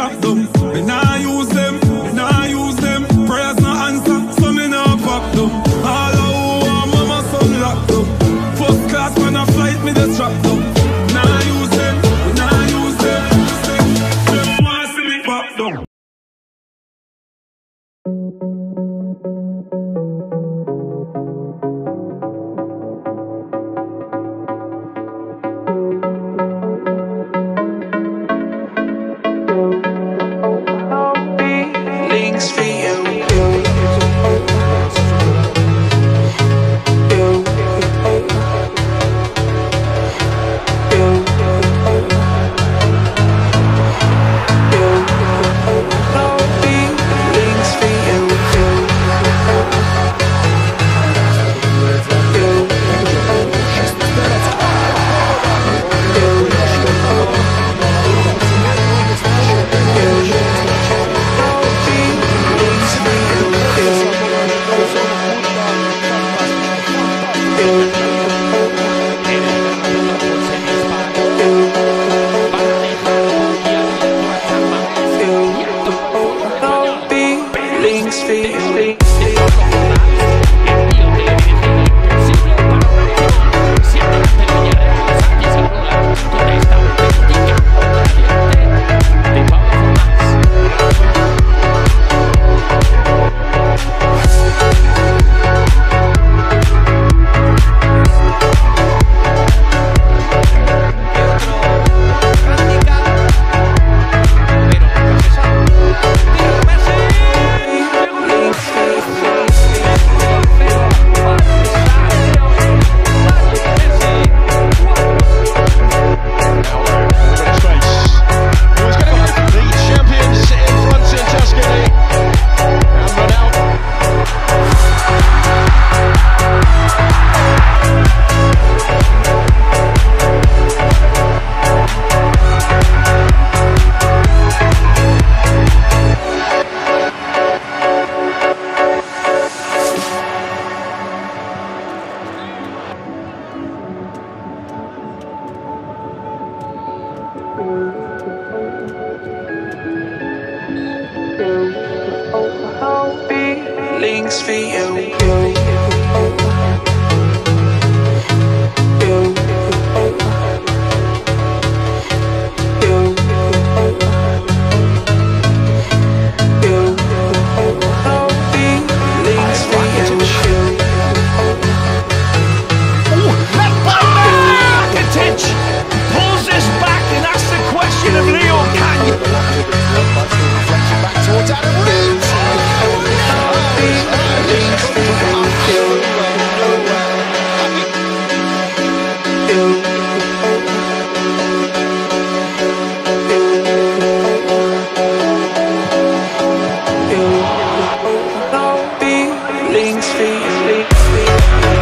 drop them. Me nah use them, me nah use them. Prayers no answer, so me nah pop them. All I want, mama son lock them. First class when I flight, me just drop them. Nah use them, me use them. Them want see me pop them. Links for Links Links for you. Things feelings, feelings.